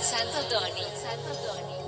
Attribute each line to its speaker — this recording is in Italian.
Speaker 1: Santo Tony, Santo Tony.